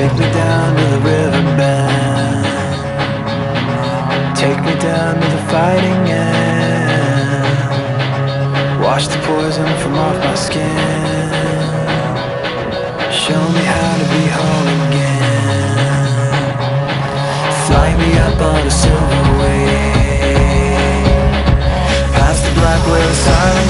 Take me down to the river bend. Take me down to the fighting end. Wash the poison from off my skin. Show me how to be whole again. Fly me up on a silver wave. Past the black whale silence.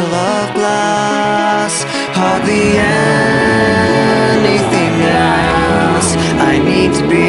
vessel of glass. Hardly anything else. I need to be